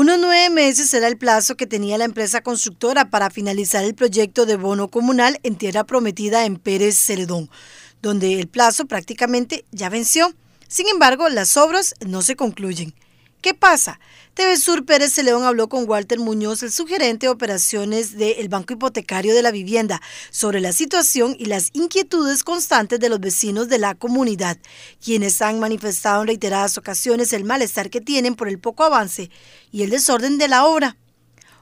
Unos nueve meses era el plazo que tenía la empresa constructora para finalizar el proyecto de bono comunal en tierra prometida en Pérez Celedón, donde el plazo prácticamente ya venció. Sin embargo, las obras no se concluyen. ¿Qué pasa? TV Sur Pérez León habló con Walter Muñoz, el sugerente de operaciones del Banco Hipotecario de la Vivienda, sobre la situación y las inquietudes constantes de los vecinos de la comunidad, quienes han manifestado en reiteradas ocasiones el malestar que tienen por el poco avance y el desorden de la obra.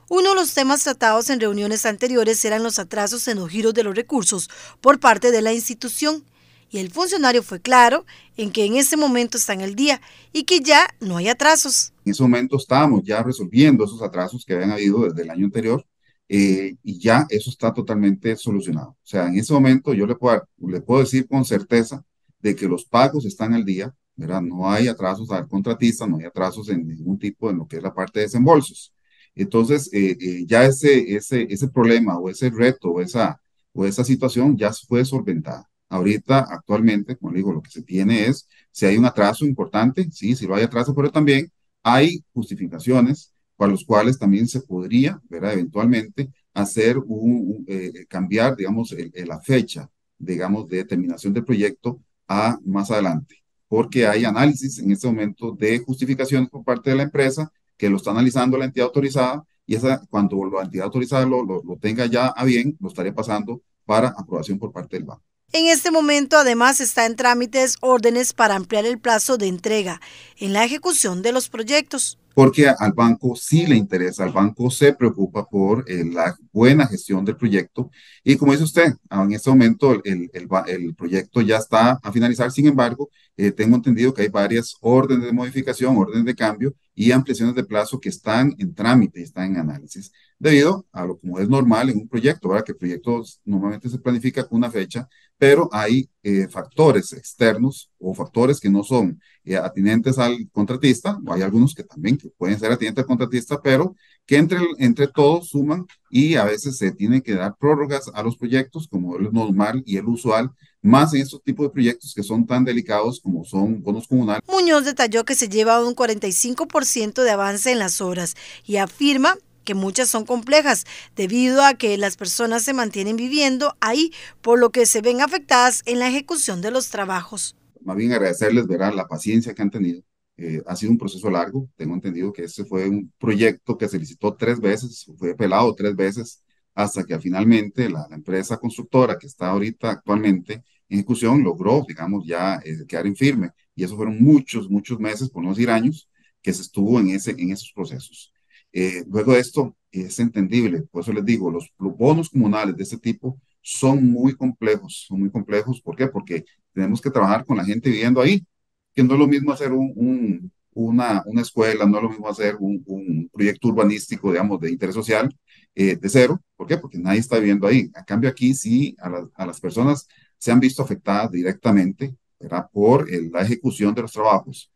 Uno de los temas tratados en reuniones anteriores eran los atrasos en los giros de los recursos por parte de la institución y el funcionario fue claro en que en ese momento está en el día y que ya no hay atrasos. En ese momento estábamos ya resolviendo esos atrasos que habían habido desde el año anterior eh, y ya eso está totalmente solucionado. O sea, en ese momento yo le puedo, decir con certeza de que los pagos están al día, ¿verdad? No hay atrasos al contratista, no hay atrasos en ningún tipo en lo que es la parte de desembolsos. Entonces, eh, eh, ya ese, ese, ese problema o ese reto o esa, o esa situación ya fue solventada. Ahorita, actualmente, como digo, lo que se tiene es, si hay un atraso importante, sí, si lo hay atraso, pero también hay justificaciones para los cuales también se podría, ¿verdad? Eventualmente, hacer un, eh, cambiar, digamos, la fecha, digamos, de terminación del proyecto a más adelante, porque hay análisis en este momento de justificaciones por parte de la empresa que lo está analizando la entidad autorizada y esa, cuando la entidad autorizada lo, lo, lo tenga ya a bien, lo estaría pasando para aprobación por parte del banco. En este momento, además, está en trámites órdenes para ampliar el plazo de entrega en la ejecución de los proyectos. Porque al banco sí le interesa, al banco se preocupa por eh, la buena gestión del proyecto. Y como dice usted, en este momento el, el, el proyecto ya está a finalizar. Sin embargo, eh, tengo entendido que hay varias órdenes de modificación, órdenes de cambio y ampliaciones de plazo que están en trámite, están en análisis, debido a lo como es normal en un proyecto, ¿verdad? Que el proyecto normalmente se planifica con una fecha pero hay eh, factores externos o factores que no son eh, atinentes al contratista, hay algunos que también que pueden ser atinentes al contratista, pero que entre, entre todos suman y a veces se tienen que dar prórrogas a los proyectos como el normal y el usual, más en estos tipos de proyectos que son tan delicados como son bonos comunales. Muñoz detalló que se lleva un 45% de avance en las obras y afirma que muchas son complejas debido a que las personas se mantienen viviendo ahí, por lo que se ven afectadas en la ejecución de los trabajos. Más bien agradecerles, verá, la paciencia que han tenido. Eh, ha sido un proceso largo. Tengo entendido que este fue un proyecto que se licitó tres veces, fue pelado tres veces, hasta que finalmente la, empresa constructora que está ahorita actualmente en ejecución logró, digamos, ya eh, quedar en firme. Y eso fueron muchos, muchos meses, por no decir años, que se estuvo en, ese, en esos procesos. Eh, luego de esto, es entendible, por eso les digo, los bonos comunales de este tipo son muy complejos, son muy complejos. ¿Por qué? Porque tenemos que trabajar con la gente viviendo ahí, que no es lo mismo hacer un, una, una, escuela, no es lo mismo hacer un, un proyecto urbanístico, digamos, de interés social eh, de cero. ¿Por qué? Porque nadie está viviendo ahí. A cambio aquí sí, a, a las personas se han visto afectadas directamente ¿verdad? por la ejecución de los trabajos.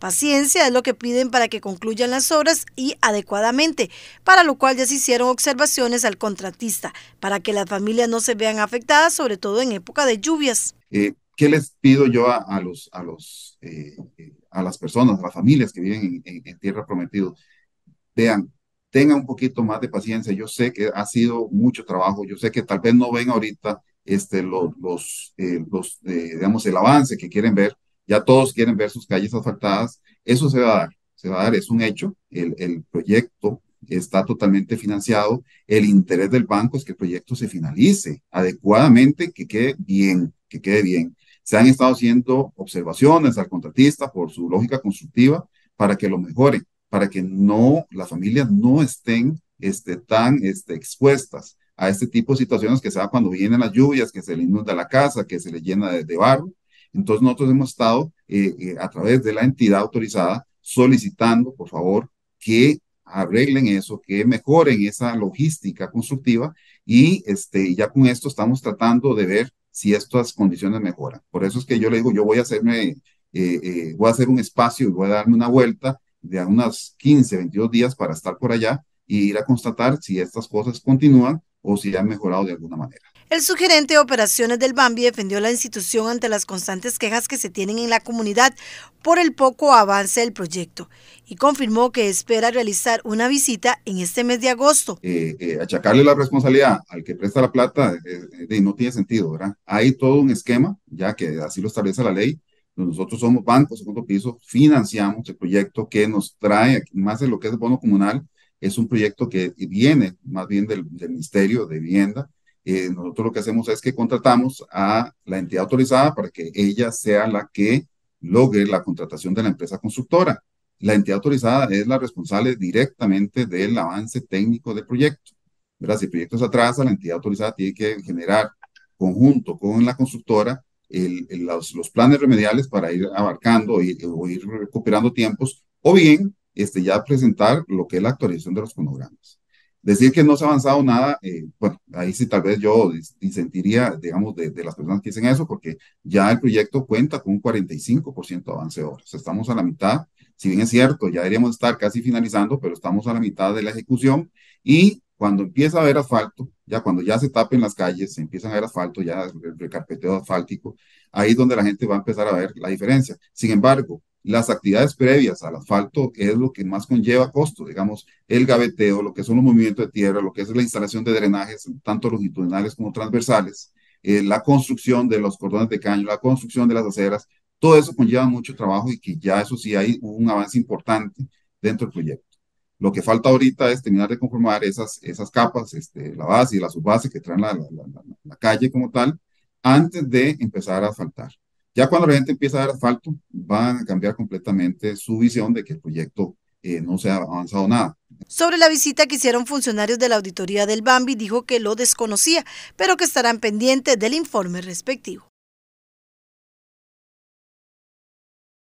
Paciencia es lo que piden para que concluyan las obras y adecuadamente, para lo cual ya se hicieron observaciones al contratista, para que las familias no se vean afectadas, sobre todo en época de lluvias. Eh, ¿Qué les pido yo a, los, a, los, eh, eh, a las personas, a las familias que viven en, Tierra Prometido? Vean, tengan un poquito más de paciencia. Yo sé que ha sido mucho trabajo, yo sé que tal vez no ven ahorita este, los, los, los digamos, el avance que quieren ver, ya todos quieren ver sus calles asfaltadas, eso se va a dar, se va a dar, es un hecho, el, el proyecto está totalmente financiado, el interés del banco es que el proyecto se finalice adecuadamente, que quede bien, que quede bien. Se han estado haciendo observaciones al contratista por su lógica constructiva para que lo mejore, para que no, las familias no estén este, tan este, expuestas a este tipo de situaciones que se da cuando vienen las lluvias, que se le inunda la casa, que se le llena de, de barro, entonces nosotros hemos estado eh, eh, a través de la entidad autorizada solicitando, por favor, que arreglen eso, que mejoren esa logística constructiva y este, ya con esto estamos tratando de ver si estas condiciones mejoran. Por eso es que yo le digo, yo voy a hacerme, eh, voy a hacer un espacio y voy a darme una vuelta de unas 15, 22 días para estar por allá y ir a constatar si estas cosas continúan o si han mejorado de alguna manera. El sugerente de operaciones del Bambi defendió la institución ante las constantes quejas que se tienen en la comunidad por el poco avance del proyecto y confirmó que espera realizar una visita en este mes de agosto. Eh, eh, achacarle la responsabilidad al que presta la plata eh, no tiene sentido, ¿verdad? Hay todo un esquema, ya que así lo establece la ley. Nosotros somos bancos, segundo piso, financiamos el proyecto que nos trae, más de lo que es el bono comunal, es un proyecto que viene más bien del, Ministerio de Vivienda eh, nosotros lo que hacemos es que contratamos a la entidad autorizada para que ella sea la que logre la contratación de la empresa constructora. La entidad autorizada es la responsable directamente del avance técnico del proyecto. ¿verdad? Si el proyecto se atrasa, la entidad autorizada tiene que generar conjunto con la constructora los, planes remediales para ir abarcando o ir recuperando tiempos, o bien este, ya presentar lo que es la actualización de los cronogramas. Decir que no se ha avanzado nada, eh, bueno, ahí sí tal vez yo disentiría, digamos, de, las personas que dicen eso, porque ya el proyecto cuenta con un 45% de avance de obras. Estamos a la mitad, si bien es cierto, ya deberíamos estar casi finalizando, pero estamos a la mitad de la ejecución y cuando empieza a haber asfalto, ya cuando ya se tapen las calles, se empiezan a ver asfalto, ya el recarpeteo asfáltico, ahí es donde la gente va a empezar a ver la diferencia. Sin embargo, las actividades previas al asfalto es lo que más conlleva costo, digamos, el gaveteo, lo que son los movimientos de tierra, lo que es la instalación de drenajes, tanto longitudinales como transversales, eh, la construcción de los cordones de caño, la construcción de las aceras, todo eso conlleva mucho trabajo y que ya eso sí hay un avance importante dentro del proyecto. Lo que falta ahorita es terminar de conformar esas, esas capas, este, la base y la subbase que traen la, la calle como tal, antes de empezar a asfaltar. Ya cuando la gente empieza a ver asfalto, van a cambiar completamente su visión de que el proyecto eh, no se ha avanzado nada. Sobre la visita que hicieron funcionarios de la auditoría del Bambi, dijo que lo desconocía, pero que estarán pendientes del informe respectivo.